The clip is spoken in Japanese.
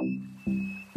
うん。